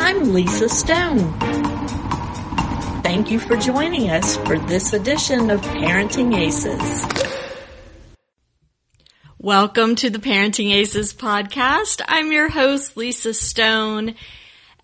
I'm Lisa Stone. Thank you for joining us for this edition of Parenting Aces. Welcome to the Parenting Aces podcast. I'm your host, Lisa Stone.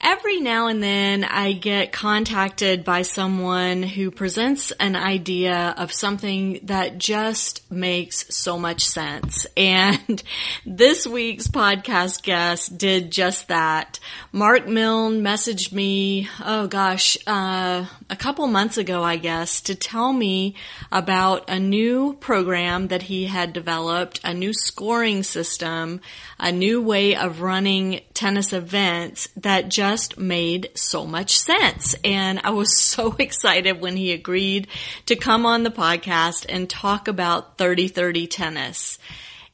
Every now and then I get contacted by someone who presents an idea of something that just makes so much sense. And this week's podcast guest did just that. Mark Milne messaged me, oh gosh, uh, a couple months ago, I guess, to tell me about a new program that he had developed, a new scoring system, a new way of running tennis events that just made so much sense. And I was so excited when he agreed to come on the podcast and talk about 30-30 tennis.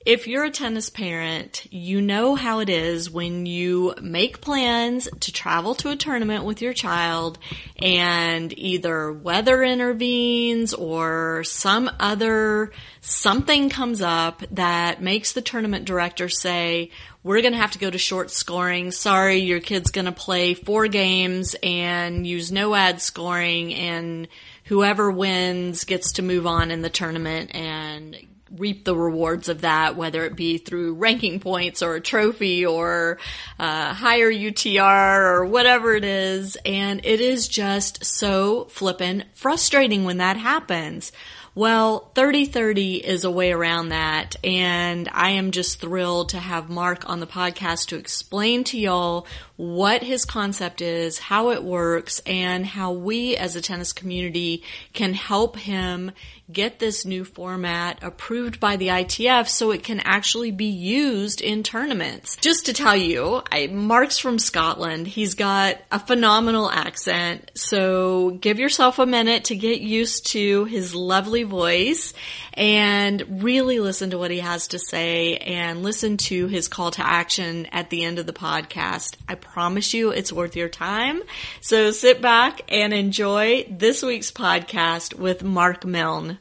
If you're a tennis parent, you know how it is when you make plans to travel to a tournament with your child and either weather intervenes or some other something comes up that makes the tournament director say, we're going to have to go to short scoring. Sorry, your kid's going to play four games and use no ad scoring and whoever wins gets to move on in the tournament and reap the rewards of that, whether it be through ranking points or a trophy or uh, higher UTR or whatever it is. And it is just so flippin' frustrating when that happens. Well, 3030 is a way around that. And I am just thrilled to have Mark on the podcast to explain to y'all what his concept is, how it works, and how we as a tennis community can help him get this new format approved by the ITF so it can actually be used in tournaments. Just to tell you, I, Mark's from Scotland. He's got a phenomenal accent. So give yourself a minute to get used to his lovely voice and really listen to what he has to say and listen to his call to action at the end of the podcast. I promise you it's worth your time. So sit back and enjoy this week's podcast with Mark Milne.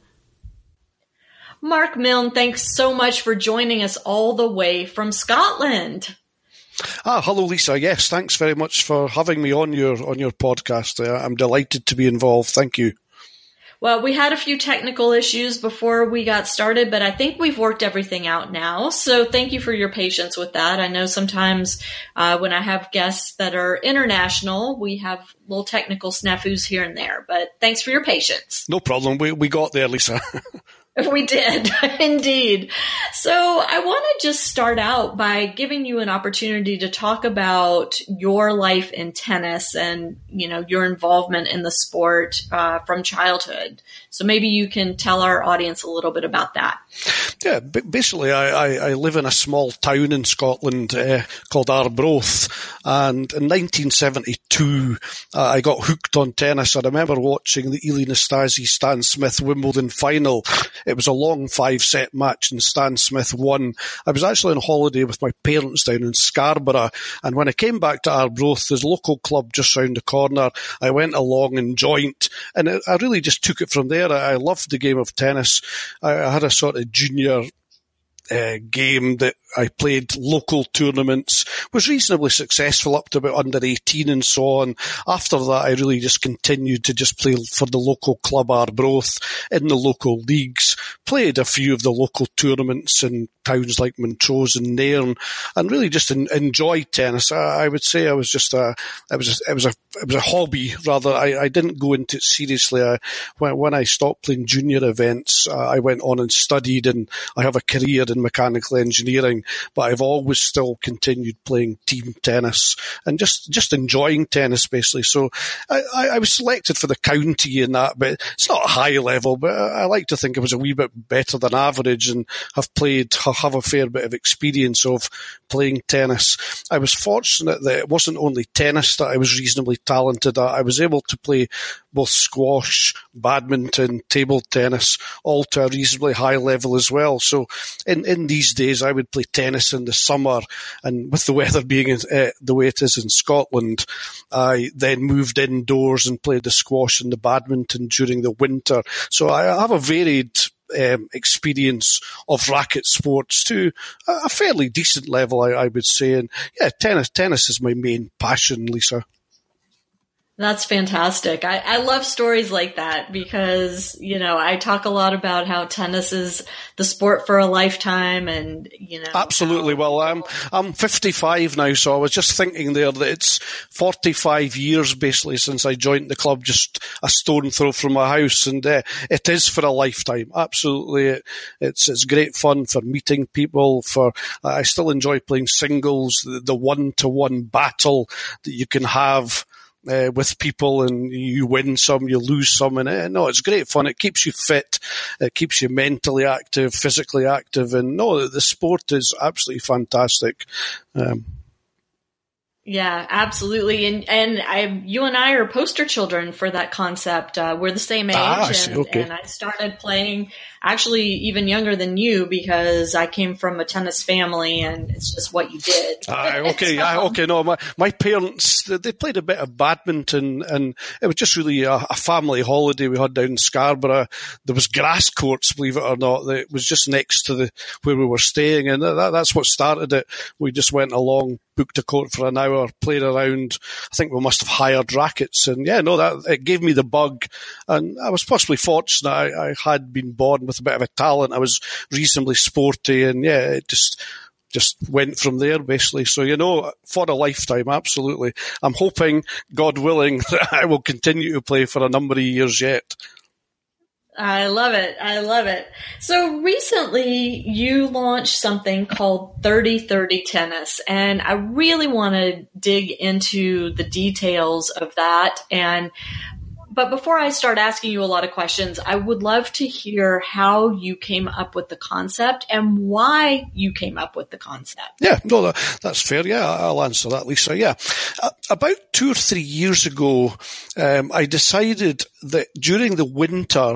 Mark Milne, thanks so much for joining us all the way from Scotland. Ah, hello, Lisa. Yes, thanks very much for having me on your on your podcast. Uh, I'm delighted to be involved. Thank you. Well, we had a few technical issues before we got started, but I think we've worked everything out now. So thank you for your patience with that. I know sometimes uh, when I have guests that are international, we have little technical snafus here and there, but thanks for your patience. No problem. We, we got there, Lisa. We did, indeed. So I want to just start out by giving you an opportunity to talk about your life in tennis and, you know, your involvement in the sport uh, from childhood. So maybe you can tell our audience a little bit about that. Yeah, basically, I, I, I live in a small town in Scotland uh, called Arbroath, and in 1972, uh, I got hooked on tennis. I remember watching the Ilie Nastase Stan Smith Wimbledon final. It was a long five set match, and Stan Smith won. I was actually on holiday with my parents down in Scarborough, and when I came back to Arbroath, there's a local club just round the corner. I went along and joined, and I really just took it from there there. I, loved the game of tennis. I, I had a sort of junior uh, game that I played local tournaments, was reasonably successful up to about under 18 and so on. After that, I really just continued to just play for the local club Arbroath in the local leagues, played a few of the local tournaments in towns like Montrose and Nairn, and really just en- enjoyed tennis. I, I, would say I was just a, it was a, it was a, it was a hobby rather. I, I didn't go into it seriously. I, when, when I stopped playing junior events, uh, I went on and studied and I have a career in mechanical engineering, but I've always still continued playing team tennis and just, just enjoying tennis basically. So I, I, I was selected for the county in that, but it's not a high level, but I, like to think it was a wee bit better than average and have played, have a fair bit of experience of playing tennis. I was fortunate that it wasn't only tennis that I was reasonably talented at. I was able to play both squash, badminton, table tennis, all to a reasonably high level as well. So in, in these days, I would play tennis in the summer and with the weather being uh, the way it is in Scotland, I then moved indoors and played the squash and the badminton during the winter. So I have a varied um, experience of racket sports to a fairly decent level, I, I would say. And yeah, tennis tennis is my main passion, Lisa. That's fantastic. I, I love stories like that because, you know, I talk a lot about how tennis is the sport for a lifetime and, you know. Absolutely. Well, I'm, I'm 55 now, so I was just thinking there that it's 45 years basically since I joined the club, just a stone throw from my house. And uh, it is for a lifetime. Absolutely. It, it's, it's great fun for meeting people for, uh, I still enjoy playing singles, the one to one battle that you can have uh, with people and you win some, you lose some, and uh, no, it's great fun. It keeps you fit, it keeps you mentally active, physically active, and no, the sport is absolutely fantastic. Um, yeah, absolutely. And and I, you and I are poster children for that concept. Uh, we're the same age, ah, and, okay. and, I started playing actually even younger than you because I came from a tennis family, and it's just what you did. Ah, okay, so, okay. No, my my parents they played a bit of badminton, and it was just really a, a, family holiday we had down in Scarborough. There was grass courts, believe it or not. That was just next to the where we were staying, and that, that's what started it. We just went along booked a court for an hour, played around. I think we must have hired rackets, and yeah, no, that it gave me the bug, and I was possibly fortunate. I, I had been born with a bit of a talent. I was reasonably sporty, and yeah, it just just went from there basically. So, you know, for a lifetime, absolutely. I'm hoping, God willing, that I will continue to play for a number of years yet. I love it. I love it. So recently you launched something called 3030 Tennis, and I really want to dig into the details of that and but before I start asking you a lot of questions, I would love to hear how you came up with the concept and why you came up with the concept. Yeah, no, that's fair. Yeah, I'll answer that, Lisa. Yeah. About two or three years ago, um, I decided that during the winter,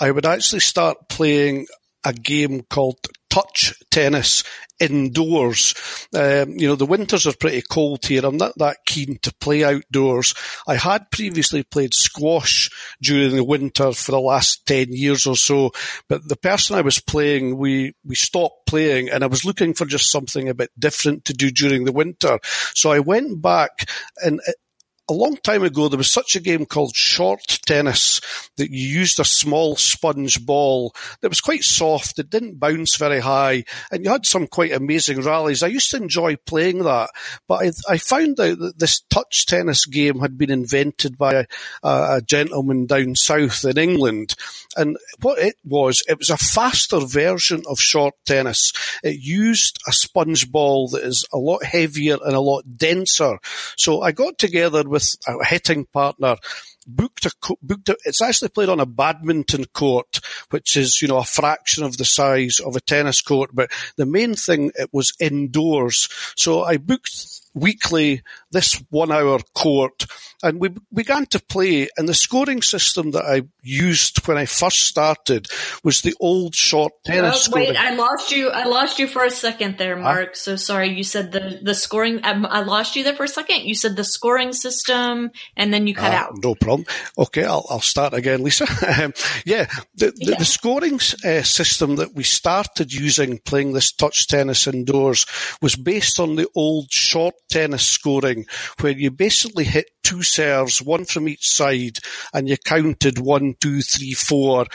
I would actually start playing a game called touch tennis indoors. Um, you know, the winters are pretty cold here. I'm not that keen to play outdoors. I had previously played squash during the winter for the last 10 years or so, but the person I was playing, we, we stopped playing and I was looking for just something a bit different to do during the winter. So I went back and a long time ago, there was such a game called short tennis that you used a small sponge ball that was quite soft. It didn't bounce very high and you had some quite amazing rallies. I used to enjoy playing that, but I, I found out that this touch tennis game had been invented by a, a gentleman down south in England. And what it was, it was a faster version of short tennis. It used a sponge ball that is a lot heavier and a lot denser. So I got together with with a hitting partner booked a, booked a, it's actually played on a badminton court, which is, you know, a fraction of the size of a tennis court, but the main thing, it was indoors. So I booked weekly this one hour court and we began to play and the scoring system that I used when I first started was the old short tennis well, wait, I lost you. I lost you for a second there, Mark. Huh? So sorry. You said the, the scoring, I, I, lost you there for a second. You said the scoring system and then you cut uh, out. No problem. Okay. I'll, I'll start again, Lisa. Um, yeah. The, the, yeah. the scoring uh, system that we started using playing this touch tennis indoors was based on the old short tennis scoring where you basically hit two serves, one from each side, and you counted one, two, three, four,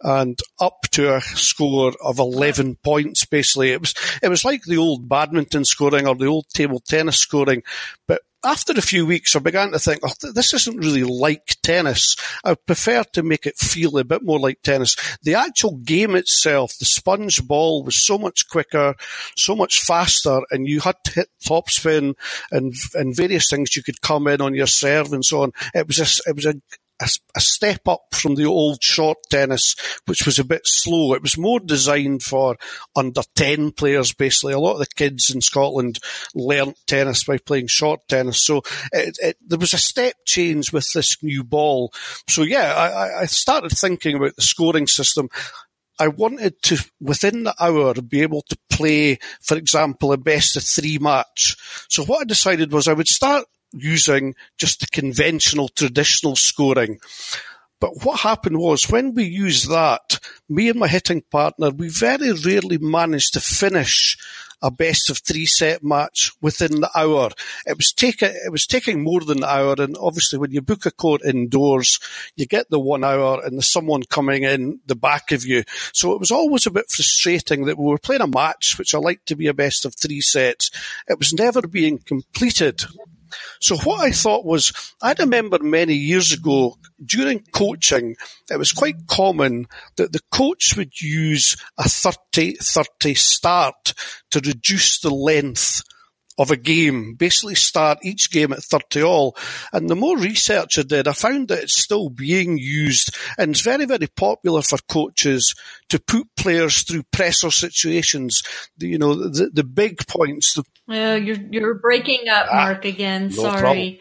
and up to a score of 11 points, basically. It was, it was like the old badminton scoring or the old table tennis scoring, but after a few weeks, I began to think, oh, this isn't really like tennis. I prefer to make it feel a bit more like tennis. The actual game itself, the sponge ball was so much quicker, so much faster, and you had to hit topspin and, and various things. You could come in on your serve and so on. It was a, it was a, a, a, step up from the old short tennis, which was a bit slow. It was more designed for under 10 players, basically. A lot of the kids in Scotland learnt tennis by playing short tennis. So it, it, there was a step change with this new ball. So yeah, I, I started thinking about the scoring system. I wanted to, within the hour, be able to play, for example, a best of three match. So what I decided was I would start using just the conventional traditional scoring. But what happened was when we used that, me and my hitting partner, we very rarely managed to finish a best of three set match within the hour. It was taking it was taking more than an hour, and obviously when you book a court indoors, you get the one hour and there's someone coming in the back of you. So it was always a bit frustrating that we were playing a match which I like to be a best of three sets. It was never being completed. So what I thought was, I remember many years ago during coaching, it was quite common that the coach would use a 30-30 start to reduce the length of a game, basically start each game at 30 all. And the more research I did, I found that it's still being used and it's very, very popular for coaches to put players through pressure situations. The, you know, the, the big points. The, you're, you're breaking up, ah, Mark, again. No Sorry.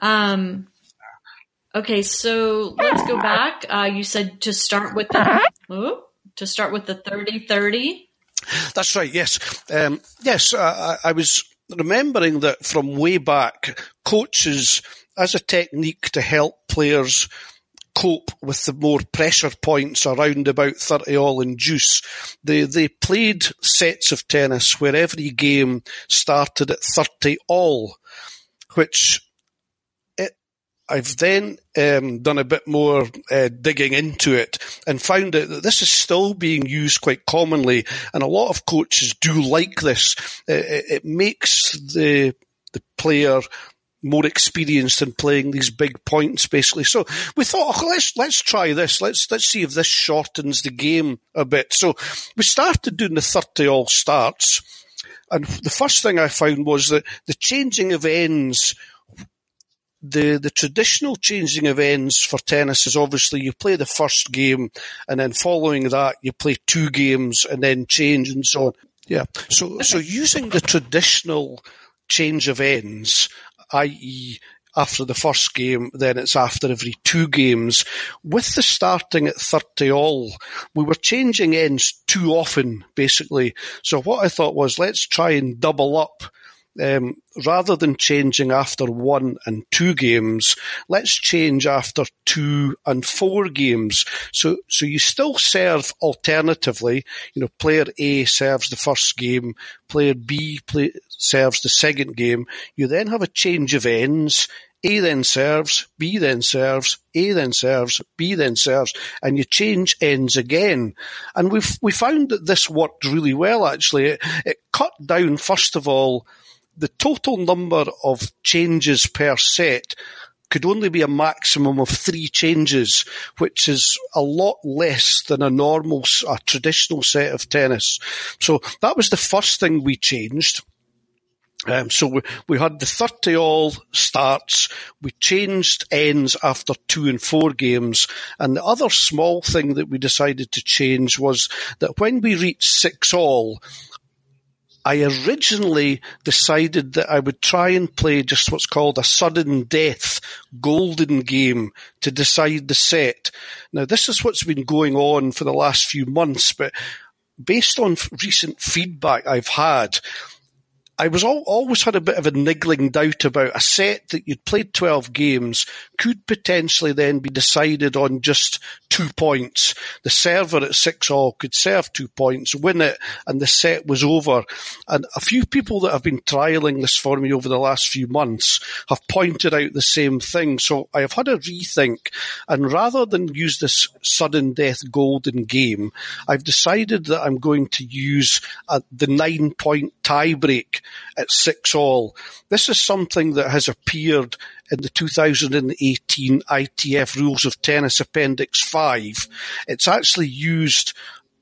Um, okay. So let's go back. Uh, you said to start with the, oh, to start with the 30 30. That's right. Yes. Um, yes. I, I was remembering that from way back, coaches, as a technique to help players cope with the more pressure points around about 30 all and deuce. They, they played sets of tennis where every game started at 30 all, which I've then um, done a bit more uh, digging into it and found out that this is still being used quite commonly, and a lot of coaches do like this. It, it makes the the player more experienced in playing these big points, basically. So we thought, oh, let's let's try this. Let's let's see if this shortens the game a bit. So we started doing the thirty all starts, and the first thing I found was that the changing of ends the the traditional changing of ends for tennis is obviously you play the first game and then following that you play two games and then change and so on. Yeah. So so using the traditional change of ends, i.e. after the first game, then it's after every two games. With the starting at 30 all, we were changing ends too often, basically. So what I thought was let's try and double up um, rather than changing after one and two games, let's change after two and four games. So, so you still serve alternatively. You know, player A serves the first game, player B play, serves the second game. You then have a change of ends. A then serves, B then serves, A then serves, B then serves, and you change ends again. And we've, we found that this worked really well actually. It, it cut down, first of all, the total number of changes per set could only be a maximum of three changes, which is a lot less than a normal, a traditional set of tennis. So that was the first thing we changed. Um, so we, we had the 30 all starts. We changed ends after two and four games. And the other small thing that we decided to change was that when we reached six all, I originally decided that I would try and play just what's called a sudden death golden game to decide the set. Now, this is what's been going on for the last few months, but based on recent feedback I've had, I was all, always had a bit of a niggling doubt about a set that you'd played 12 games could potentially then be decided on just two points. The server at six all could serve two points, win it, and the set was over. And a few people that have been trialing this for me over the last few months have pointed out the same thing. So I have had a rethink, and rather than use this sudden death golden game, I've decided that I'm going to use a, the nine point tiebreak at six all. This is something that has appeared in the 2018 ITF Rules of Tennis Appendix 5. It's actually used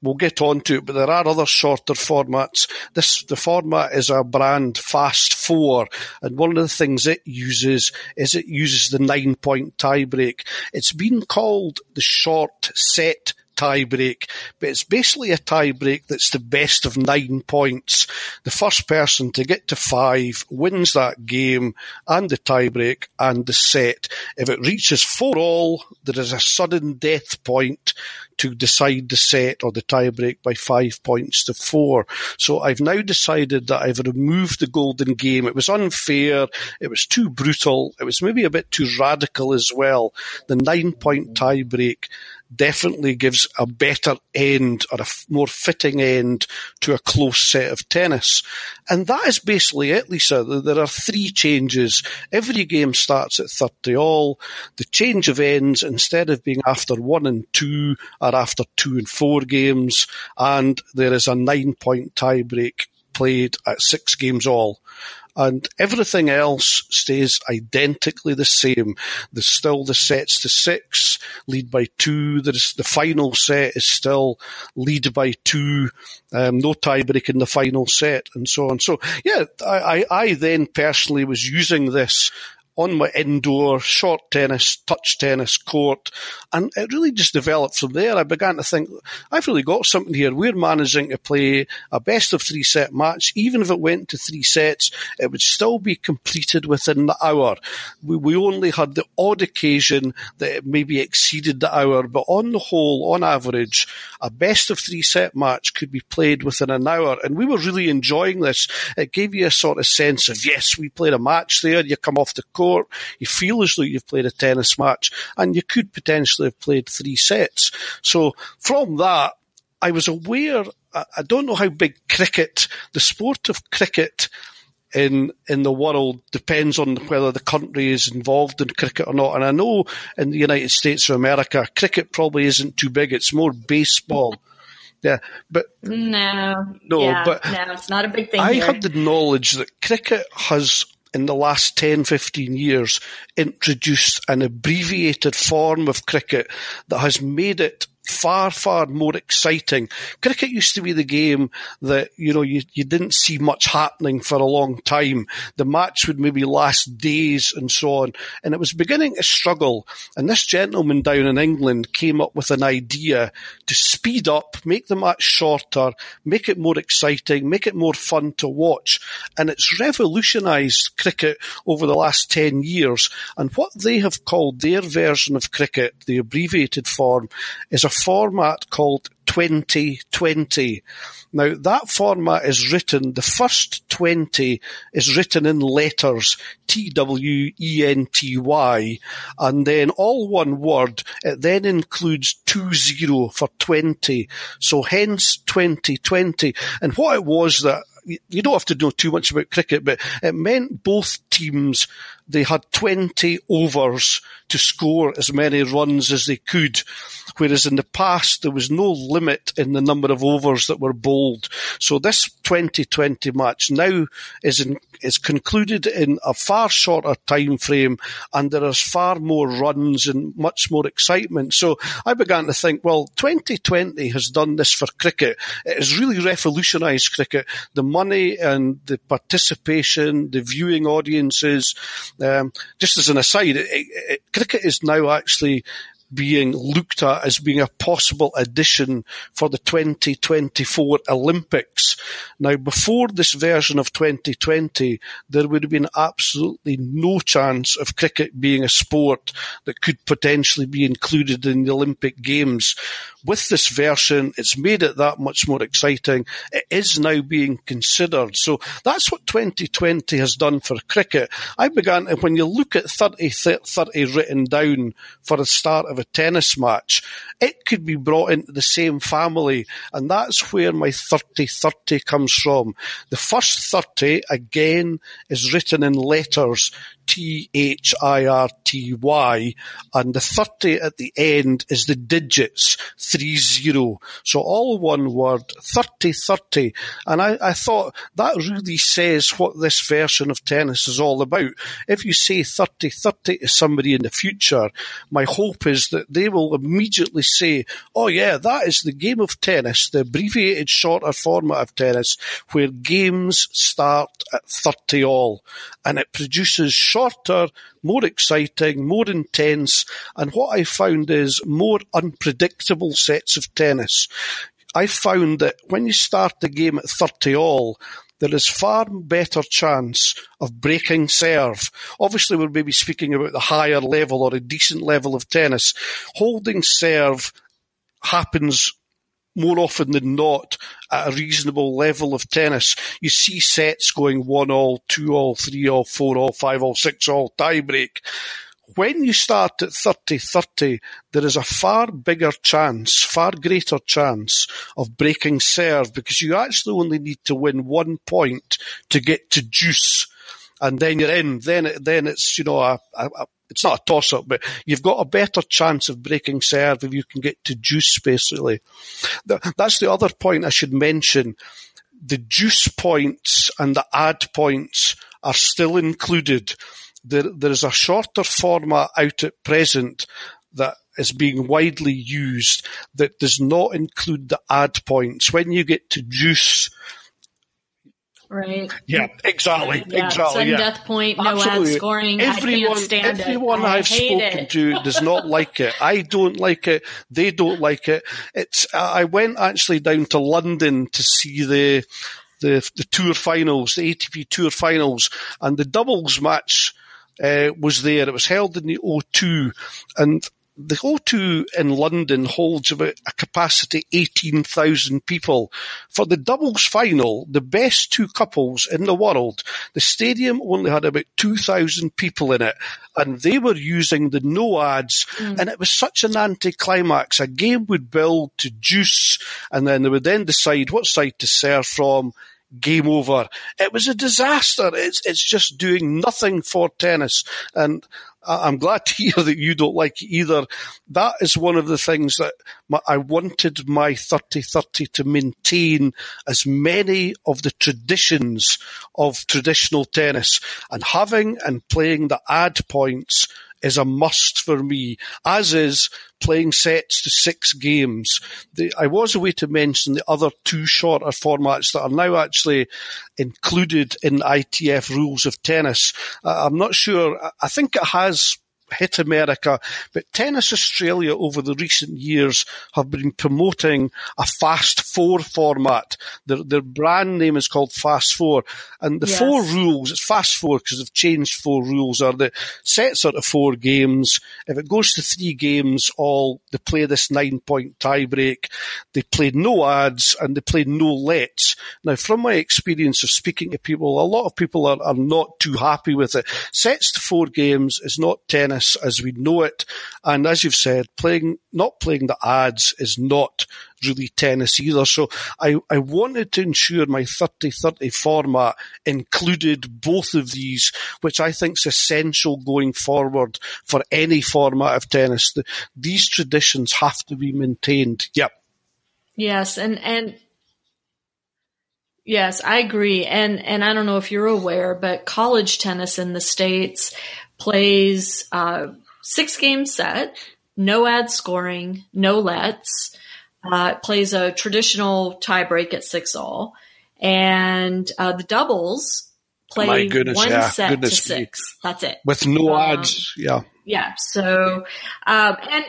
We'll get on to it, but there are other shorter formats. This, the format is a brand Fast Four, and one of the things it uses is it uses the nine point tiebreak. It's been called the short set tie break, but it's basically a tiebreak that's the best of nine points. The first person to get to five wins that game and the tiebreak and the set. If it reaches four all, there is a sudden death point to decide the set or the tiebreak by five points to four. So I've now decided that I've removed the golden game. It was unfair. It was too brutal. It was maybe a bit too radical as well. The nine point tie break definitely gives a better end or a more fitting end to a close set of tennis. And that is basically it, Lisa. There are three changes. Every game starts at 30 all. The change of ends, instead of being after one and two, are after two and four games. And there is a nine point tie break played at six games all and everything else stays identically the same. There's still the sets to six, lead by two. There's the final set is still lead by two, um, no tiebreak in the final set, and so on. So yeah, I, I, I then personally was using this on my indoor short tennis, touch tennis court. And it really just developed from there. I began to think, I've really got something here. We're managing to play a best of three set match. Even if it went to three sets, it would still be completed within the hour. We, we only had the odd occasion that it maybe exceeded the hour, but on the whole, on average, a best of three set match could be played within an hour. And we were really enjoying this. It gave you a sort of sense of, yes, we played a match there. You come off the court court. You feel as though you've played a tennis match and you could potentially have played three sets. So from that, I was aware, I don't know how big cricket, the sport of cricket in in the world depends on whether the country is involved in cricket or not. And I know in the United States of America, cricket probably isn't too big. It's more baseball. Yeah, but no, no, yeah, but no, it's not a big thing. I here. had the knowledge that cricket has in the last 10, 15 years introduced an abbreviated form of cricket that has made it far, far more exciting. Cricket used to be the game that, you know, you, you didn't see much happening for a long time. The match would maybe last days and so on. And it was beginning to struggle. And this gentleman down in England came up with an idea to speed up, make the match shorter, make it more exciting, make it more fun to watch. And it's revolutionized cricket over the last 10 years. And what they have called their version of cricket, the abbreviated form, is a format called 2020. Now that format is written, the first 20 is written in letters, T-W-E-N-T-Y, and then all one word, it then includes two zero for 20. So hence 2020. And what it was that you don't have to know too much about cricket, but it meant both teams they had 20 overs to score as many runs as they could. Whereas in the past, there was no limit in the number of overs that were bowled. So this 2020 match now is in, is concluded in a far shorter time frame and there is far more runs and much more excitement. So I began to think, well, 2020 has done this for cricket. It has really revolutionized cricket. The money and the participation, the viewing audiences, um, just as an aside, it, it, cricket is now actually being looked at as being a possible addition for the 2024 Olympics. Now, before this version of 2020, there would have been absolutely no chance of cricket being a sport that could potentially be included in the Olympic Games. With this version, it's made it that much more exciting. It is now being considered. So that's what 2020 has done for cricket. I began, when you look at 30, 30 written down for the start of of a tennis match, it could be brought into the same family. And that's where my 30-30 comes from. The first 30, again, is written in letters T-H-I-R-T-Y, and the 30 at the end is the digits, 3-0. So all one word, 30-30. And I, I thought that really says what this version of tennis is all about. If you say 30-30 to somebody in the future, my hope is is that they will immediately say, oh yeah, that is the game of tennis, the abbreviated shorter format of tennis, where games start at 30 all. And it produces shorter, more exciting, more intense, and what I found is more unpredictable sets of tennis. I found that when you start the game at 30 all, there is far better chance of breaking serve. Obviously, we're maybe speaking about the higher level or a decent level of tennis. Holding serve happens more often than not at a reasonable level of tennis. You see sets going one all, two all, three all, four all, five all, six all, tie break when you start at 30-30, there is a far bigger chance, far greater chance of breaking serve because you actually only need to win one point to get to deuce And then you're in. Then, then it's, you know, a, a it's not a toss up, but you've got a better chance of breaking serve if you can get to deuce, basically. That's the other point I should mention. The deuce points and the ad points are still included there, there is a shorter format out at present that is being widely used that does not include the ad points. When you get to deuce, Right. Yeah, exactly. Yeah, exactly. Sudden yeah. death point, no Absolutely. ad scoring. Everyone, everyone I've spoken it. to does not like it. I don't like it. They don't like it. It's. I went actually down to London to see the the the tour finals, the ATP Tour finals, and the doubles match uh, was there. It was held in the O2 and the O2 in London holds about a capacity 18,000 people. For the doubles final, the best two couples in the world, the stadium only had about 2,000 people in it and they were using the no ads mm. and it was such an anticlimax. A game would build to deuce and then they would then decide what side to serve from game over. It was a disaster. It's it's just doing nothing for tennis, and I'm glad to hear that you don't like it either. That is one of the things that I wanted my 30-30 to maintain as many of the traditions of traditional tennis and having and playing the ad points is a must for me, as is playing sets to six games. The, I was away to mention the other two shorter formats that are now actually included in ITF rules of tennis. Uh, I'm not sure. I think it has hit America, but Tennis Australia over the recent years have been promoting a Fast Four format. Their, their brand name is called Fast Four. And the yes. four rules, it's Fast Four because they've changed four rules, are the sets are to four games. If it goes to three games, all they play this nine point tiebreak. They play no ads and they play no lets. Now, from my experience of speaking to people, a lot of people are, are not too happy with it. Sets to four games is not tennis tennis as we know it. And as you've said, playing, not playing the ads is not really tennis either. So I, I wanted to ensure my 30-30 format included both of these, which I think is essential going forward for any format of tennis. The, these traditions have to be maintained. Yep. Yes. And, and Yes, I agree. And and I don't know if you're aware, but college tennis in the states plays uh, six game set, no ad scoring, no lets. Uh, plays a traditional tiebreak at six all, and uh, the doubles play goodness, one yeah. set to six. Me. That's it with no um, ads. Yeah, yeah. So, um, and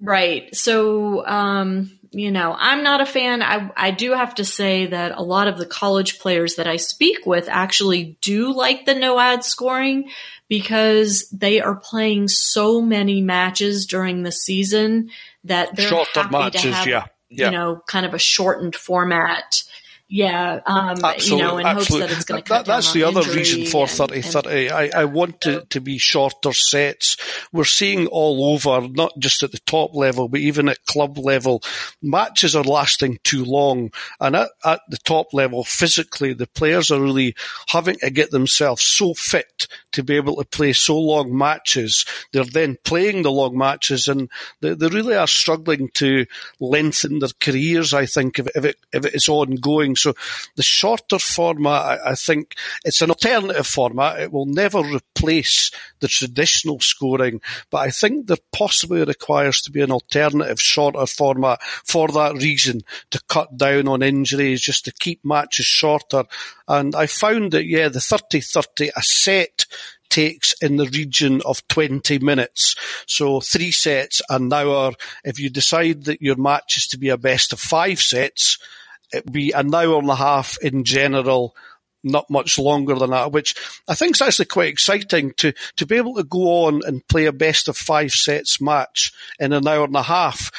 right. So, um, you know, I'm not a fan. I, I do have to say that a lot of the college players that I speak with actually do like the no ad scoring because they are playing so many matches during the season that they're Shorter happy matches, to have, yeah. Yeah. you know, kind of a shortened format yeah, um, you know, in absolutely. hopes that it's going to cut that, That's the other reason for 30-30. I, I want it to be shorter sets. We're seeing all over, not just at the top level, but even at club level, matches are lasting too long. And at, at the top level, physically, the players are really having to get themselves so fit to be able to play so long matches. They're then playing the long matches and they, they really are struggling to lengthen their careers, I think, if, if, it, if it is ongoing So the shorter format, I, I think it's an alternative format. It will never replace the traditional scoring, but I think there possibly requires to be an alternative shorter format for that reason to cut down on injuries, just to keep matches shorter. And I found that, yeah, the 30-30, a set takes in the region of 20 minutes. So three sets an hour. If you decide that your match is to be a best of five sets, it'll be an hour and a half in general not much longer than that, which I think is actually quite exciting to, to be able to go on and play a best of five sets match in an hour and a half.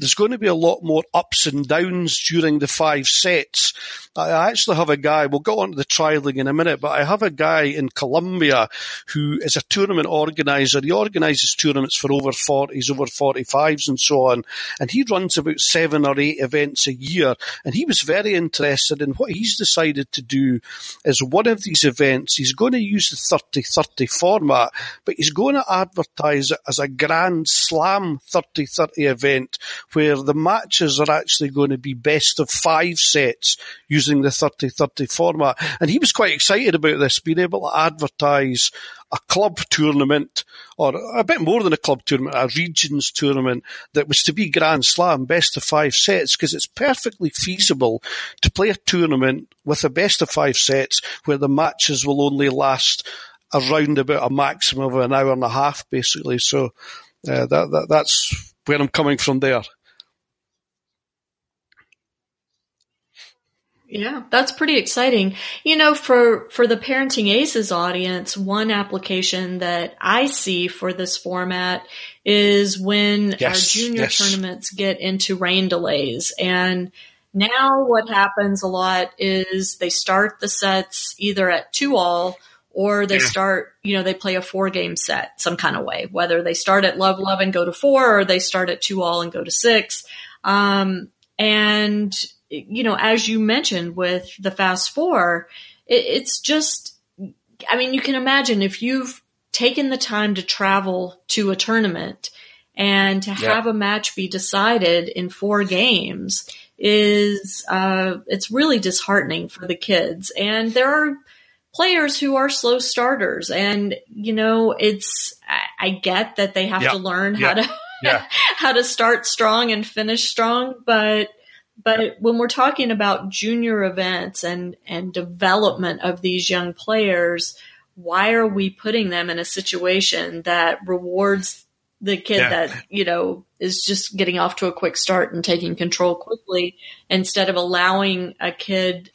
There's going to be a lot more ups and downs during the five sets. I actually have a guy, we'll go on to the trialing in a minute, but I have a guy in Colombia who is a tournament organizer. He organizes tournaments for over 40s, over 45s and so on. And he runs about seven or eight events a year. And he was very interested in what he's decided to do is one of these events, he's going to use the 30-30 format, but he's going to advertise it as a Grand Slam 30-30 event where the matches are actually going to be best of five sets using the 30-30 format. And he was quite excited about this, being able to advertise a club tournament or a bit more than a club tournament, a regions tournament that was to be Grand Slam, best of five sets, because it's perfectly feasible to play a tournament with a best of five sets where the matches will only last around about a maximum of an hour and a half, basically. So uh, that, that that's where I'm coming from there. Yeah, that's pretty exciting. You know, for, for the Parenting Aces audience, one application that I see for this format is when yes, our junior yes. tournaments get into rain delays. And now what happens a lot is they start the sets either at two all or they yeah. start, you know, they play a four game set some kind of way, whether they start at love, love and go to four or they start at two all and go to six. Um, and you know, as you mentioned with the fast four, it, it's just, I mean, you can imagine if you've taken the time to travel to a tournament and to have a match be decided in four games is, uh, it's really disheartening for the kids. And there are players who are slow starters and, you know, it's, I, I get that they have to learn how to, how to start strong and finish strong, but but when we're talking about junior events and, and development of these young players, why are we putting them in a situation that rewards the kid yeah. that, you know, is just getting off to a quick start and taking control quickly instead of allowing a kid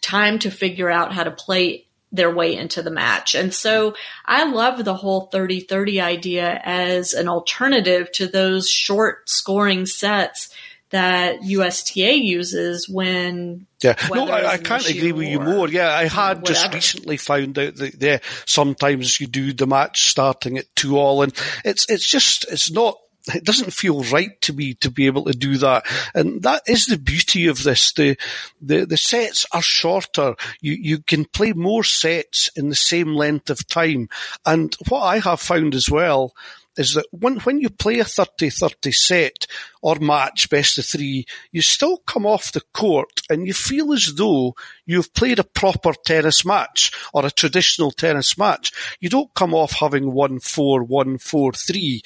time to figure out how to play their way into the match. And so I love the whole 30-30 idea as an alternative to those short scoring sets that USTA uses when. Yeah, no, I, I can't agree with you more. Yeah, I had whatever. just recently found out that yeah, sometimes you do the match starting at two all, and it's it's just it's not it doesn't feel right to me to be able to do that. And that is the beauty of this. The, the, the sets are shorter. You, you can play more sets in the same length of time. And what I have found as well is that when, when you play a 30-30 set or match, best of three, you still come off the court and you feel as though you've played a proper tennis match or a traditional tennis match. You don't come off having won four, one, four, three.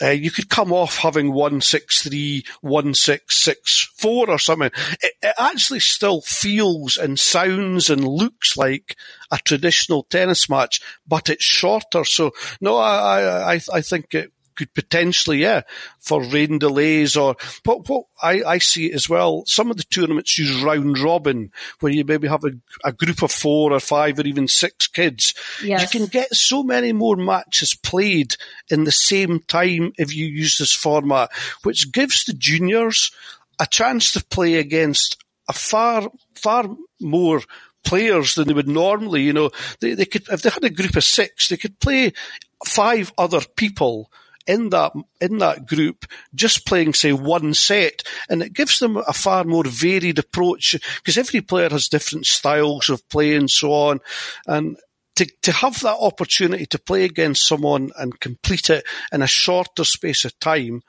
Uh, you could come off having one six three, one six six four or something. It, it, actually still feels and sounds and looks like a traditional tennis match, but it's shorter. So no, I I I think it could potentially, yeah, for rain delays or what, what I, I see as well, some of the tournaments use round robin where you maybe have a, a group of four or five or even six kids. Yes. You can get so many more matches played in the same time if you use this format, which gives the juniors a chance to play against a far, far more players than they would normally. You know, they, they could, if they had a group of six, they could play five other people in that in that group just playing say one set and it gives them a far more varied approach because every player has different styles of play and so on and to, to have that opportunity to play against someone and complete it in a shorter space of time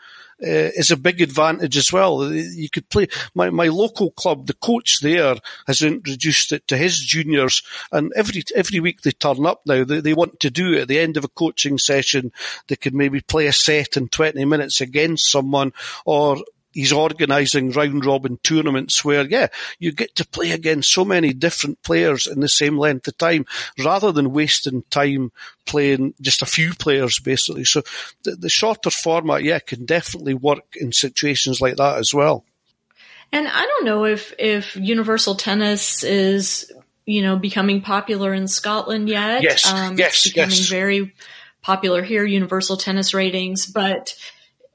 uh, is a big advantage as well. You could play my, my local club. The coach there has introduced it to his juniors, and every every week they turn up now. They, they want to do it at the end of a coaching session. They could maybe play a set in twenty minutes against someone, or he's organising round robin tournaments where, yeah, you get to play against so many different players in the same length of time rather than wasting time playing just a few players basically. So the, the shorter format, yeah, can definitely work in situations like that as well. And I don't know if, if universal tennis is, you know, becoming popular in Scotland yet. Yes, um, yes, it's becoming yes. very popular here, universal tennis ratings, but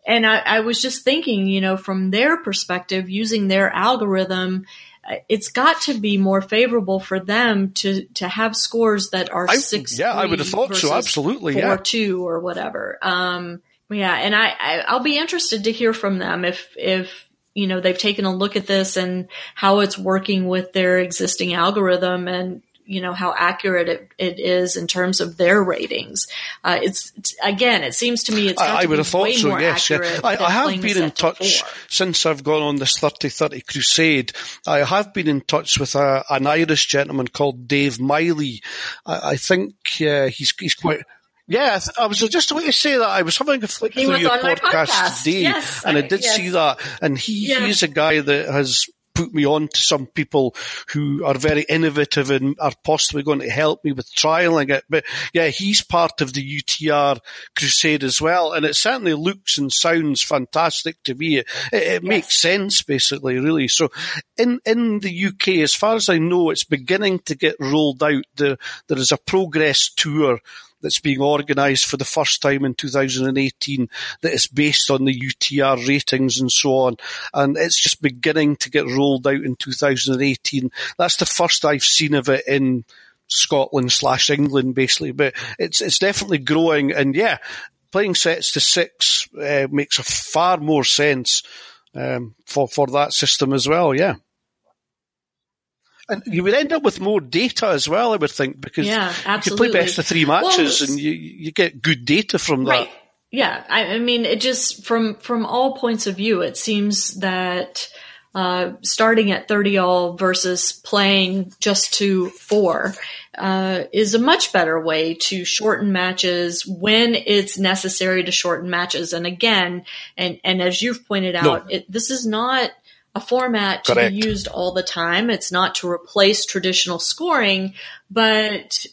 and I, I was just thinking, you know, from their perspective, using their algorithm, uh, it's got to be more favorable for them to to have scores that are I, six. Yeah, I would have thought so. Absolutely, four yeah. two or whatever. Um, yeah, and I, I I'll be interested to hear from them if if you know they've taken a look at this and how it's working with their existing algorithm and you know how accurate it, it is in terms of their ratings. Uh, it's, it's, again, it seems to me it's. I, I would have thought so. Yes, yeah. I, I have been in touch since I've gone on this 30-30 crusade. I have been in touch with a, an Irish gentleman called Dave Miley. I, I think uh, he's he's quite. Yeah, I was just about to say that. I was having a flick he through your podcast, podcast, today, yes, and I did yes. see that. And he, yeah. he's a guy that has put me on to some people who are very innovative and are possibly going to help me with trialing it. But yeah, he's part of the UTR crusade as well. And it certainly looks and sounds fantastic to me. It, it yes. makes sense basically, really. So in, in the UK, as far as I know, it's beginning to get rolled out. There, there is a progress tour that's being organised for the first time in 2018 that is based on the UTR ratings and so on. And it's just beginning to get rolled out in 2018. That's the first I've seen of it in Scotland slash England, basically. But it's it's definitely growing, and yeah, playing sets to six uh, makes a far more sense um, for for that system as well. Yeah. And you would end up with more data as well, I would think, because yeah, you play best of three matches well, and you, you get good data from that. Right. Yeah. I, I, mean, it just, from, from all points of view, it seems that, uh, starting at 30 all versus playing just to four, uh, is a much better way to shorten matches when it's necessary to shorten matches. And again, and, and as you've pointed out, no. it, this is not, a format to Correct. be used all the time. It's not to replace traditional scoring, but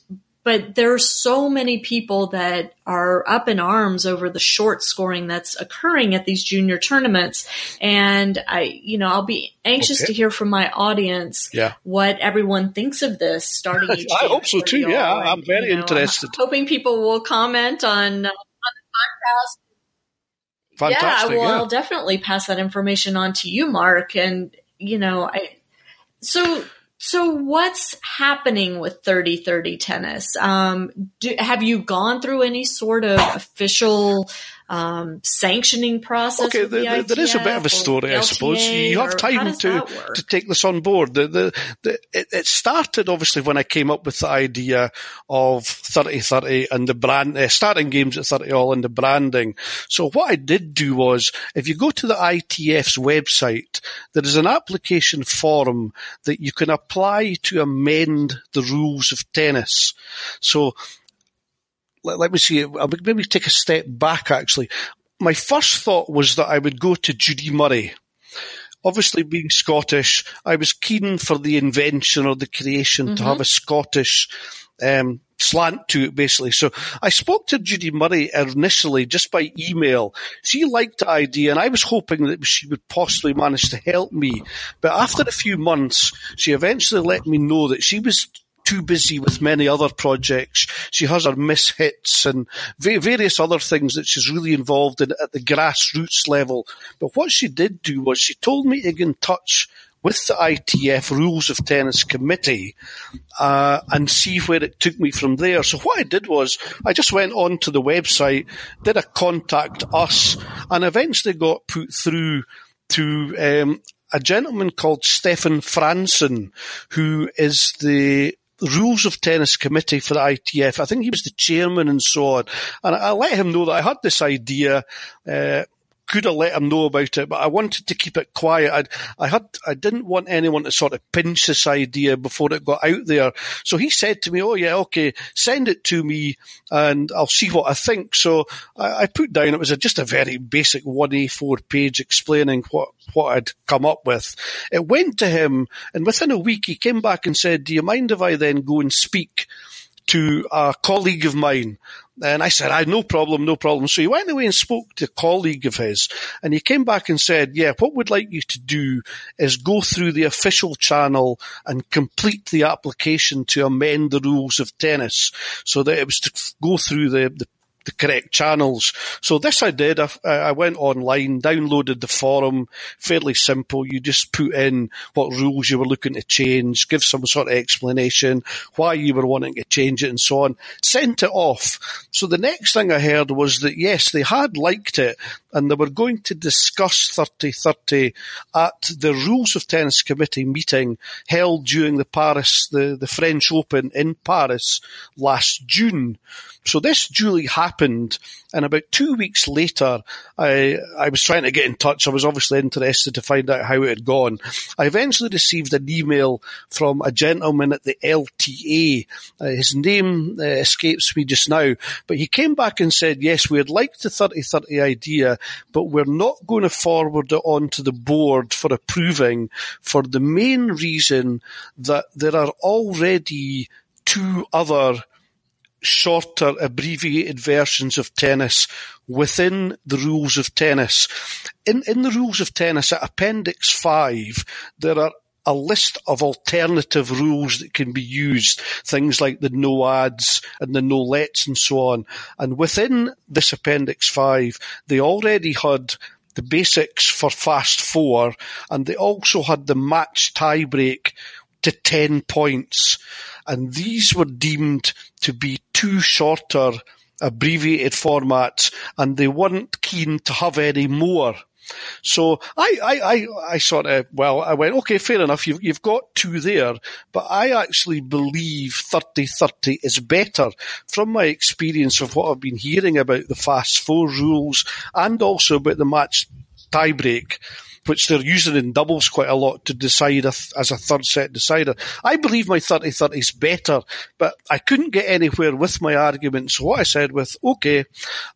but there's so many people that are up in arms over the short scoring that's occurring at these junior tournaments. And I, you know, I'll be anxious Okay. to hear from my audience Yeah. what everyone thinks of this starting each I hope so too, yeah. I'm very you know, interested. hoping people will comment on, on the podcast Fantastic. yeah, well, yeah. I'll definitely pass that information on to you, Mark. And you know, I so so what's happening with thirty thirty tennis? Um, do, have you gone through any sort of official um, sanctioning process? Okay, the there, there is a bit of a story, I suppose. You have time to to take this on board. The, the, the, it, it started obviously when I came up with the idea of 30-30 and the brand, uh, starting games at 30 all and the branding. So what I did do was, if you go to the ITF's website, there is an application form that you can apply to amend the rules of tennis. So let, let me see. I'll maybe take a step back actually. My first thought was that I would go to Judy Murray. Obviously, being Scottish, I was keen for the invention or the creation to have a Scottish um, slant to it, basically. So I spoke to Judy Murray initially just by email. She liked the idea, and I was hoping that she would possibly manage to help me. But after a few months, she eventually let me know that she was too busy with many other projects. She has her miss hits and va- various other things that she's really involved in at the grassroots level. But what she did do was she told me to get in touch with the ITF Rules of Tennis Committee uh, and see where it took me from there. So what I did was I just went on to the website, did a contact us, and eventually got put through to um, a gentleman called Stefan Fransson, who is the rules of tennis committee for the ITF. I think he was the chairman and so on. And I let him know that I had this idea. Uh, could have let him know about it, but I wanted to keep it quiet. I'd, I had, I didn't want anyone to sort of pinch this idea before it got out there. So he said to me, "Oh yeah, okay, send it to me, and I'll see what I think." So I, I put down it was a, just a very basic one A4 page explaining what what I'd come up with. It went to him, and within a week he came back and said, "Do you mind if I then go and speak?" to a colleague of mine and I said, I had no problem, no problem. So he went away and spoke to a colleague of his and he came back and said, yeah, what we'd like you to do is go through the official channel and complete the application to amend the rules of tennis so that it was to go through the, the the correct channels. So this I did. I, I, went online, downloaded the forum, fairly simple. You just put in what rules you were looking to change, give some sort of explanation, why you were wanting to change it and so on. Sent it off. So the next thing I heard was that yes, they had liked it and they were going to discuss 3030 at the Rules of Tennis Committee meeting held during the Paris, the, the French Open in Paris last June. So this duly happened, and about two weeks later, I I was trying to get in touch. I was obviously interested to find out how it had gone. I eventually received an email from a gentleman at the LTA. Uh, his name uh, escapes me just now, but he came back and said, "Yes, we would like the 30-30 idea, but we're not going to forward it on to the board for approving for the main reason that there are already two other shorter abbreviated versions of tennis within the rules of tennis. In, in the rules of tennis at Appendix 5, there are a list of alternative rules that can be used, things like the no ads and the no lets and so on. And within this Appendix 5, they already had the basics for Fast Four, and they also had the match tiebreak to 10 points. And these were deemed to be too shorter abbreviated formats and they weren't keen to have any more. So I, I, I, I sort of, well, I went, okay, fair enough. You've, you've got two there, but I actually believe 30-30 is better from my experience of what I've been hearing about the fast four rules and also about the match tiebreak which they're using in doubles quite a lot to decide a th- as a third set decider. I believe my 30-30 is better, but I couldn't get anywhere with my argument. So what I said was, okay,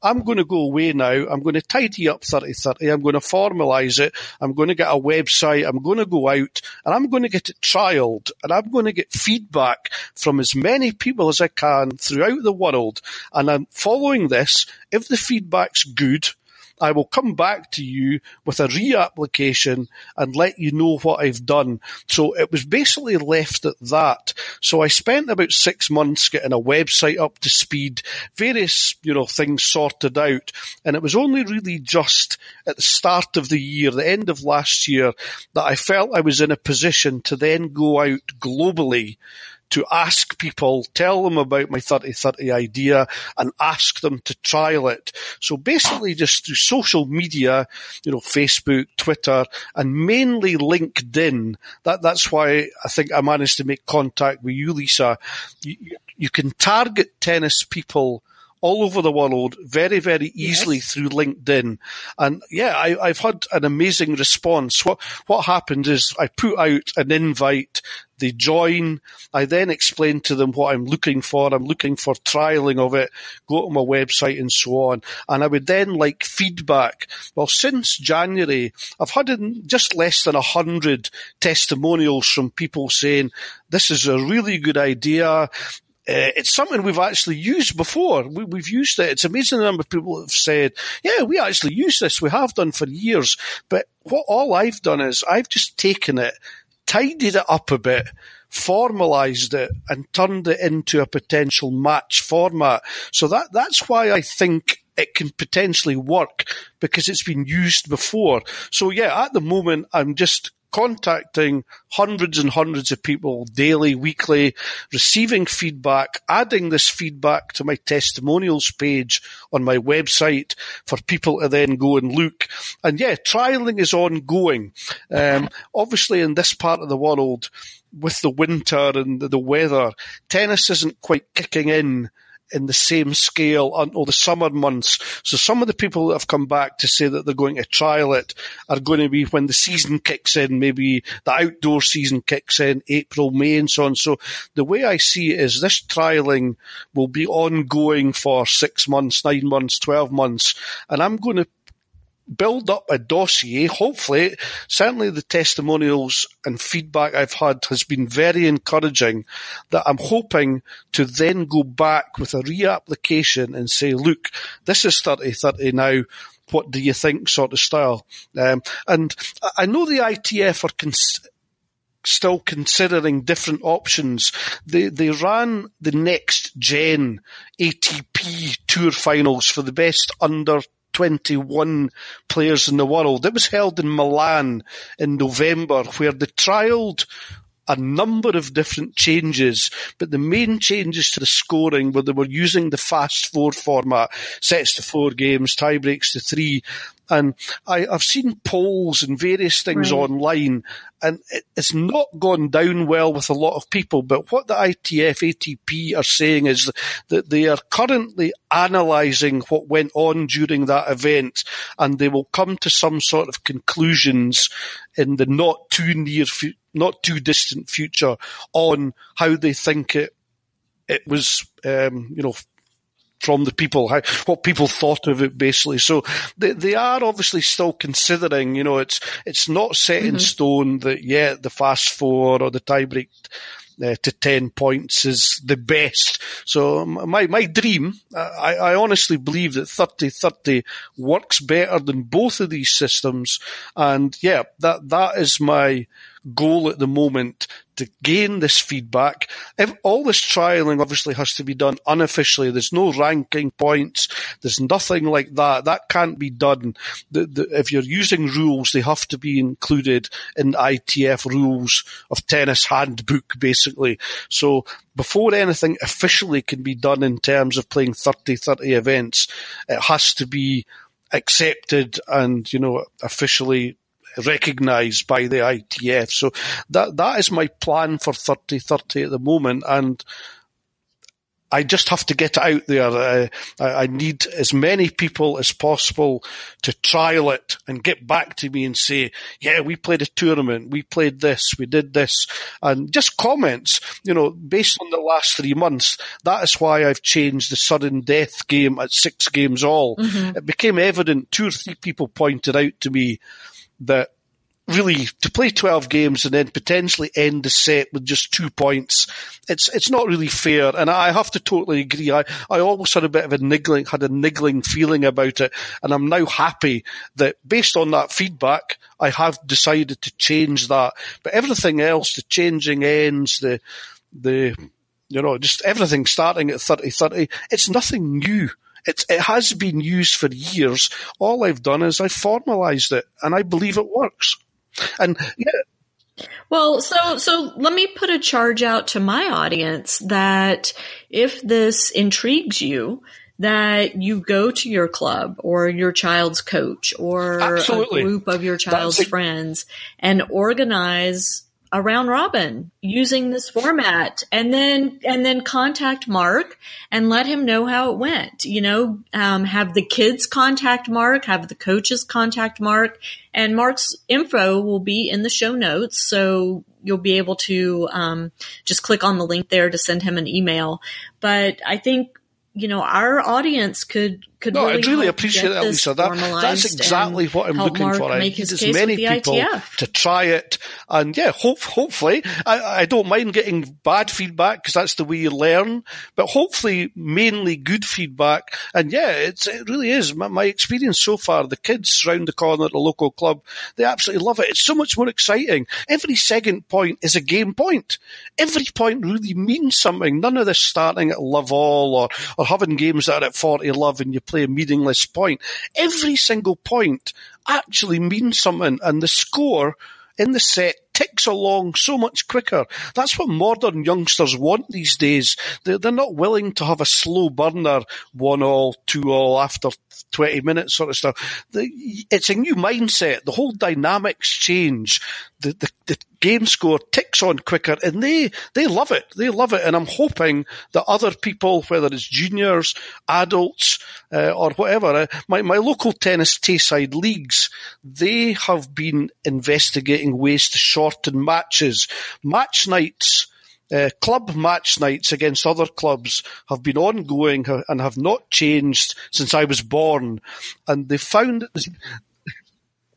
I'm going to go away now. I'm going to tidy up 30-30. I'm going to formalise it. I'm going to get a website. I'm going to go out and I'm going to get it trialled and I'm going to get feedback from as many people as I can throughout the world. And I'm following this. If the feedback's good, I will come back to you with a reapplication and let you know what I've done. So it was basically left at that. So I spent about six months getting a website up to speed, various, you know, things sorted out. And it was only really just at the start of the year, the end of last year, that I felt I was in a position to then go out globally to ask people, tell them about my 30-30 idea and ask them to trial it. So basically just through social media, you know, Facebook, Twitter, and mainly LinkedIn. That, that's why I think I managed to make contact with you, Lisa. You, you can target tennis people all over the world very, very easily yes. through LinkedIn. And yeah, I, have had an amazing response. What, what happened is I put out an invite. They join. I then explain to them what I'm looking for. I'm looking for trialing of it. Go to my website and so on. And I would then like feedback. Well, since January, I've had just less than a hundred testimonials from people saying, this is a really good idea. Uh, it's something we've actually used before. We, have used it. It's amazing the number of people have said, yeah, we actually use this. We have done for years. But what all I've done is I've just taken it, tidied it up a bit, formalized it and turned it into a potential match format. So that, that's why I think it can potentially work because it's been used before. So yeah, at the moment, I'm just contacting hundreds and hundreds of people daily, weekly, receiving feedback, adding this feedback to my testimonials page on my website for people to then go and look. And yeah, trialing is ongoing. Um, obviously in this part of the world, with the winter and the, the weather, tennis isn't quite kicking in in the same scale until the summer months. So some of the people that have come back to say that they're going to trial it are going to be when the season kicks in, maybe the outdoor season kicks in, April, May and so on. So the way I see it is this trialing will be ongoing for six months, nine months, 12 months. And I'm going to build up a dossier. Hopefully, certainly the testimonials and feedback I've had has been very encouraging that I'm hoping to then go back with a reapplication and say, look, this is 30-30 now. What do you think sort of style? Um, and I know the ITF are cons- still considering different options. They they ran the next gen ATP tour finals for the best under 21 players in the world. It was held in Milan in November where they trialled a number of different changes, but the main changes to the scoring were they were using the fast four format, sets to four games, tie breaks to three. And I, have seen polls and various things right. online, and it, it's not gone down well with a lot of people. But what the ITF, ATP are saying is that they are currently analysing what went on during that event, and they will come to some sort of conclusions in the not too near future not too distant future on how they think it it was, um, you know, from the people, how, what people thought of it basically. So they, they are obviously still considering, you know, it's, it's not set mm-hmm. in stone that, yeah, the fast four or the tiebreak uh, to 10 points is the best. So my, my dream, I, I honestly believe that 30-30 works better than both of these systems. And yeah, that, that is my, goal at the moment to gain this feedback. If all this trialing obviously has to be done unofficially. There's no ranking points. There's nothing like that. That can't be done. The, the, if you're using rules, they have to be included in ITF rules of tennis handbook, basically. So before anything officially can be done in terms of playing 30-30 events, it has to be accepted and, you know, officially recognised by the ITF. So that that is my plan for 30-30 at the moment, and I just have to get it out there. Uh, I need as many people as possible to trial it and get back to me and say, yeah, we played a tournament, we played this, we did this, and just comments, you know, based on the last three months. That is why I've changed the sudden death game at six games all. Mm-hmm. It became evident, two or three people pointed out to me that really to play 12 games and then potentially end the set with just two points, it's, it's not really fair. And I have to totally agree. I, I always had a bit of a niggling, had a niggling feeling about it. And I'm now happy that based on that feedback, I have decided to change that. But everything else, the changing ends, the, the, you know, just everything starting at 30-30, it's nothing new. It's, it has been used for years. All I've done is I've formalized it and I believe it works. And yeah. Well, so so let me put a charge out to my audience that if this intrigues you, that you go to your club or your child's coach or Absolutely. a group of your child's friends and organize round robin using this format and then and then contact mark and let him know how it went you know? Um, have the kids contact mark have the coaches contact mark and mark's info will be in the show notes so you'll be able to um, just click on the link there to send him an email. But i think you know our audience could could no, really I really appreciate that, Lisa. That, that's exactly what I'm looking Mark for. I need as many people ITF. to try it, and yeah, hope, hopefully, I, I don't mind getting bad feedback because that's the way you learn. But hopefully, mainly good feedback. And yeah, it's it really is my, my experience so far. The kids around the corner at the local club, they absolutely love it. It's so much more exciting. Every second point is a game point. Every point really means something. None of this starting at love all or or having games that are at forty love and you play a meaningless point. Every single point actually means something, and the score in the set ticks along so much quicker. That's what modern youngsters want these days. They're, they're not willing to have a slow burner, one all, two all after 20 minutes sort of stuff. The, it's a new mindset. The whole dynamics change. The, the, the game score ticks on quicker and they, they love it. They love it. And I'm hoping that other people, whether it's juniors, adults, uh, or whatever, uh, my, my local tennis Tayside leagues, they have been investigating ways to shorten matches. Match nights, uh, club match nights against other clubs have been ongoing and have not changed since I was born. And they found that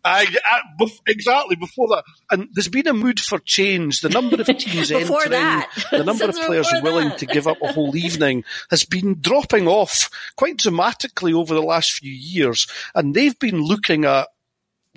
I, I, exactly before that, and there's been a mood for change. The number of teams entering, that. the number of players willing to give up a whole evening has been dropping off quite dramatically over the last few years, and they've been looking at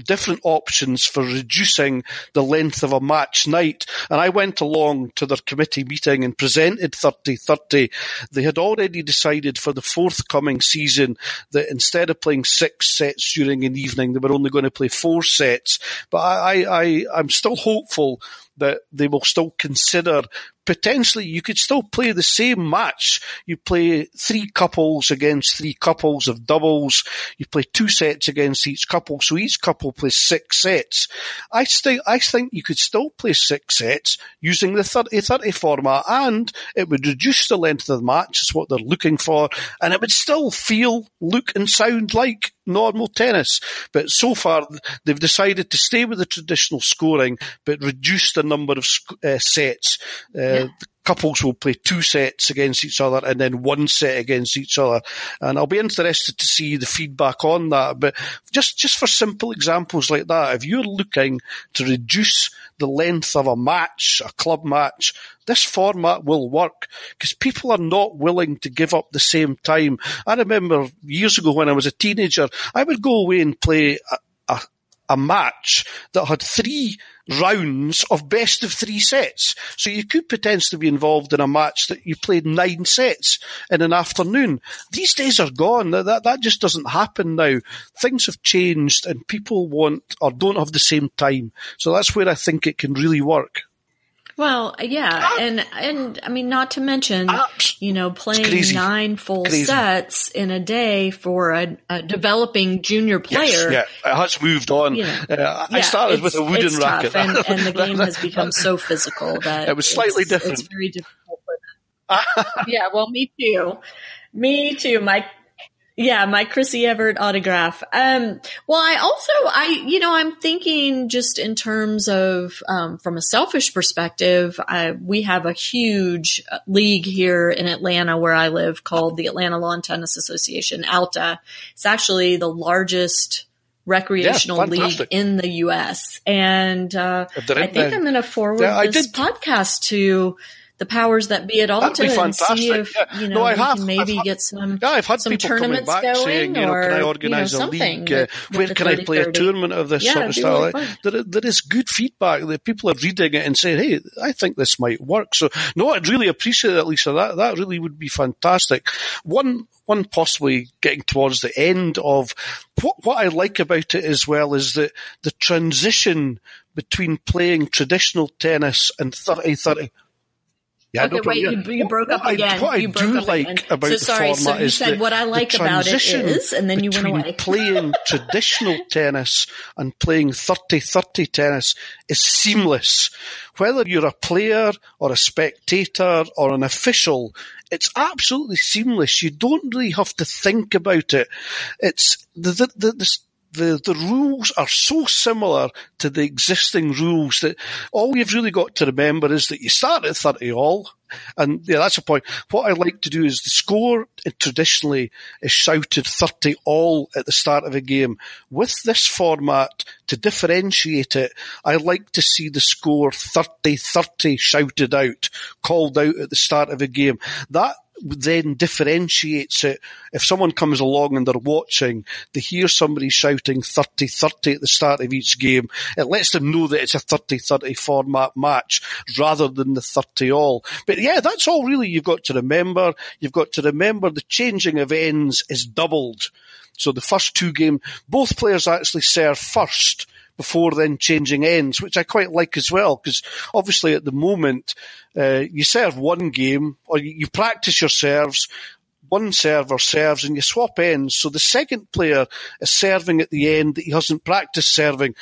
different options for reducing the length of a match night. And I went along to their committee meeting and presented 30-30. They had already decided for the forthcoming season that instead of playing six sets during an evening, they were only going to play four sets. But I, I, I'm still hopeful that they will still consider potentially you could still play the same match. You play three couples against three couples of doubles. You play two sets against each couple. So each couple plays six sets. I think, I think you could still play six sets using the 30-30 format and it would reduce the length of the match. Is what they're looking for. And it would still feel, look and sound like normal tennis. But so far, they've decided to stay with the traditional scoring, but reduce the number of uh, sets. Uh, yeah. Uh, couples will play two sets against each other and then one set against each other. And I'll be interested to see the feedback on that. But just, just for simple examples like that, if you're looking to reduce the length of a match, a club match, this format will work because people are not willing to give up the same time. I remember years ago when I was a teenager, I would go away and play a, a, a match that had three rounds of best of three sets. So you could potentially be involved in a match that you played nine sets in an afternoon. These days are gone. That, that just doesn't happen now. Things have changed and people want or don't have the same time. So that's where I think it can really work. Well, uh, yeah, ah! and and I mean, not to mention, ah! you know, playing nine full sets in a day for a, a developing junior player. Yes, yeah, it has moved on. You know, uh, I yeah, started with a wooden racket, and, and, the game has become so physical that it was slightly it's, different. It's very difficult for them. yeah, well, me too. Me too. My yeah, my Chrissie Evert autograph. Um, well, I also, I, you know, I'm thinking just in terms of, um, from a selfish perspective, I, we have a huge league here in Atlanta where I live called the Atlanta Lawn Tennis Association, ALTA. It's actually the largest recreational yeah, league in the U.S. And, uh, I think I'm going to forward yeah, this did. podcast to, the powers that be at Alta and see if yeah. you know no, we have, can maybe had, get some yeah, I've had some people coming back going saying, you know, or, can I organise you know, a league? Uh, where can 30, I play 30. a tournament of this yeah, sort of style? Really there, there is good feedback that people are reading it and saying, "Hey, I think this might work." So, no, I'd really appreciate that, Lisa. That that really would be fantastic. One one possibly getting towards the end of what what I like about it as well is that the transition between playing traditional tennis and 30-30 yeah, okay, no wait, you, you, broke up what again. I, what you I do like again. about so, the sorry, format so you is said what I like about it is, and then you went away. playing traditional tennis and playing 30-30 tennis is seamless. Whether you're a player or a spectator or an official, it's absolutely seamless. You don't really have to think about it. It's the, the, the, the the, the rules are so similar to the existing rules that all you've really got to remember is that you start at 30 all. And yeah, that's the point. What I like to do is the score traditionally is shouted 30 all at the start of a game. With this format, to differentiate it, I like to see the score 30-30 shouted out, called out at the start of a game. That then differentiates it. If someone comes along and they're watching, they hear somebody shouting 30-30 at the start of each game, it lets them know that it's a 30-30 format match rather than the 30 all. But yeah, that's all really you've got to remember. You've got to remember the changing of ends is doubled. So the first two game, both players actually serve first before then changing ends, which I quite like as well, because obviously at the moment, uh, you serve one game or you, practice your serves, one server serves and you swap ends. So the second player is serving at the end that he hasn't practiced serving.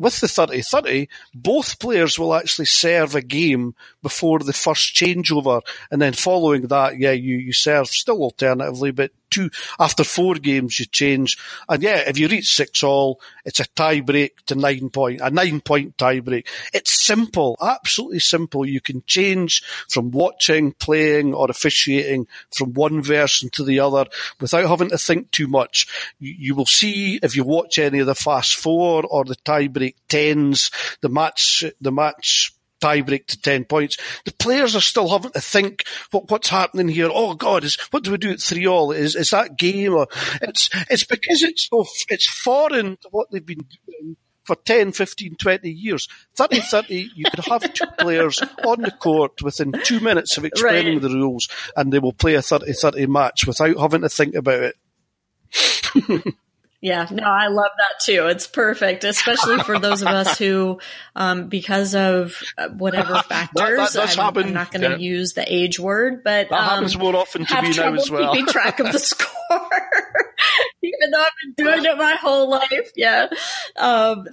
With the 30-30, both players will actually serve a game before the first changeover. And then following that, yeah, you, you serve still alternatively, but two, after four games you change. And yeah, if you reach six all, it's a tie break to nine point, a nine point tie break. It's simple, absolutely simple. You can change from watching, playing or officiating from one version to the other without having to think too much. You, you will see if you watch any of the fast four or the tie break tens, the match, the match tiebreak to 10 points. The players are still having to think what, what's happening here. Oh God, is, what do we do at three all? Is, is that game or it's, it's because it's so, it's foreign to what they've been doing for 10, 15, 20 years. 30, 30, you could have two players on the court within two minutes of explaining right. the rules and they will play a 30, 30 match without having to think about it. Yeah, no, I love that too. It's perfect, especially for those of us who, um, because of uh, whatever factors, that, that I'm, I'm, not going to yeah. use the age word, but that um, happens more often to me now as well. Keeping track of the score, even though I've been doing it my whole life. Yeah. Um,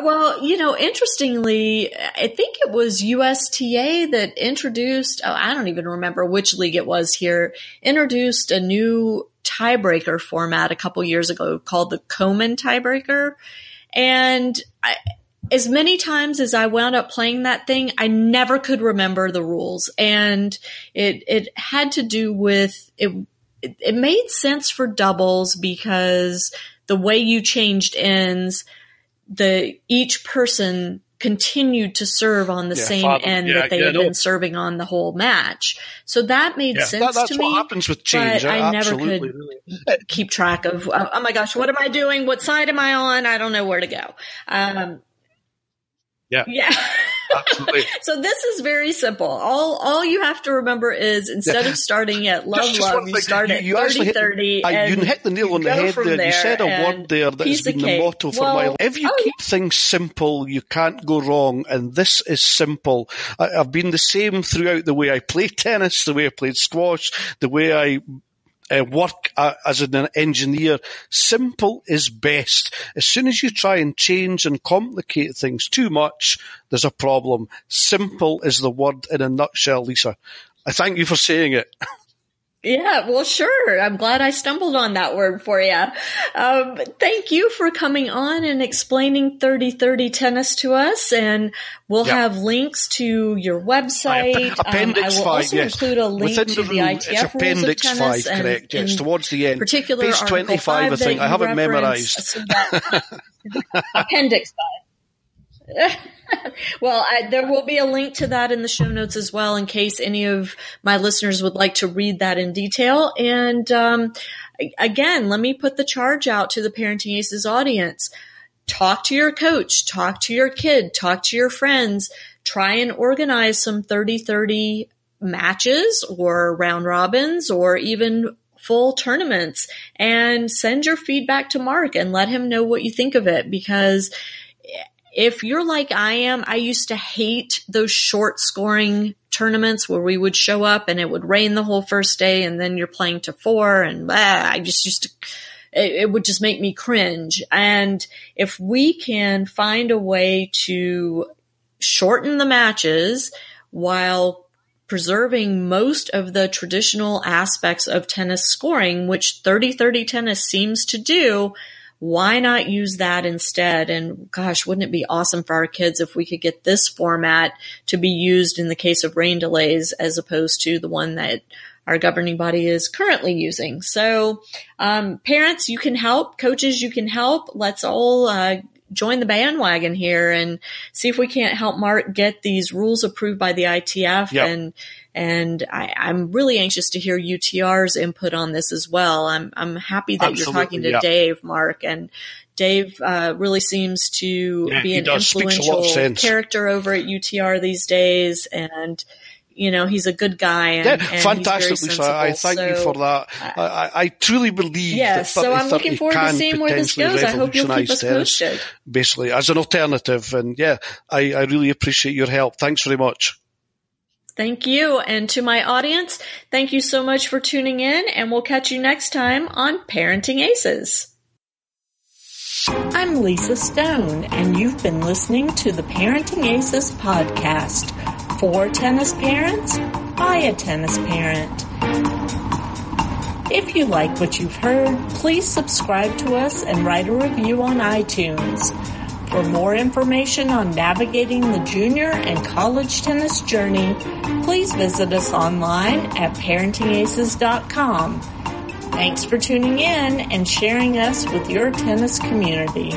well, you know, interestingly, I think it was USTA that introduced, oh, I don't even remember which league it was here, introduced a new tiebreaker format a couple years ago called the Coman tiebreaker. And I, as many times as I wound up playing that thing, I never could remember the rules. And it, it had to do with it, it made sense for doubles because the way you changed ends, the each person continued to serve on the yeah, same father, end yeah, that they yeah, had no. been serving on the whole match. So that made sense that, to me. What happens with change? I Absolutely. never could keep track of. Oh my gosh, what am I doing? What side am I on? I don't know where to go. Um, yeah. Yeah. Absolutely. so this is very simple. All all you have to remember is instead of starting at love just, just love, you start you, you at 30 hit, 30 ah, and you hit the nail on the head there. there. You said a word there that has been the motto for well, my life. If you oh, keep things simple, you can't go wrong. And this is simple. I, I've been the same throughout the way I play tennis, the way I played squash, the way I uh, work uh, as an engineer. Simple is best. As soon as you try and change and complicate things too much, there's a problem. Simple is the word in a nutshell, Lisa. I thank you for saying it. Yeah, well, sure. I'm glad I stumbled on that word for you. Um, thank you for coming on and explaining 3030 tennis to us. And we'll have links to your website. Appendix um, I will five, also yes. include a link Within to the, the ITF it's appendix rules of tennis five, correct, yes, towards the end. Particular Page 25, I think. I haven't memorized. appendix five. well, I, there will be a link to that in the show notes as well, in case any of my listeners would like to read that in detail. And um, again, let me put the charge out to the Parenting Aces audience. Talk to your coach, talk to your kid, talk to your friends, try and organize some 30-30 matches or round robins or even full tournaments and send your feedback to Mark and let him know what you think of it because if you're like I am, I used to hate those short scoring tournaments where we would show up and it would rain the whole first day and then you're playing to four and blah, I just used to, it, it would just make me cringe. And if we can find a way to shorten the matches while preserving most of the traditional aspects of tennis scoring, which 30-30 tennis seems to do, why not use that instead? And gosh, wouldn't it be awesome for our kids if we could get this format to be used in the case of rain delays as opposed to the one that our governing body is currently using. So, um, parents, you can help. Coaches, you can help. Let's all uh, join the bandwagon here and see if we can't help Mark get these rules approved by the ITF yep. and and I, am really anxious to hear UTR's input on this as well. I'm I'm happy that Absolutely, you're talking to yeah. Dave, Mark, and Dave uh, really seems to yeah, be an influential character over at UTR these days, and you know, he's a good guy. And, yeah, and fantastic, So I thank so, you for that. I, I, I truly believe yeah, that so I'm looking forward to seeing where this goes. I hope you'll keep us posted. Basically, as an alternative. And yeah, I, I really appreciate your help. Thanks very much. Thank you. And to my audience, thank you so much for tuning in, and we'll catch you next time on Parenting Aces. I'm Lisa Stone, and you've been listening to the Parenting Aces podcast for tennis parents by a tennis parent. If you like what you've heard, please subscribe to us and write a review on iTunes. For more information on navigating the junior and college tennis journey, please visit us online at parentingaces.com. Thanks for tuning in and sharing us with your tennis community.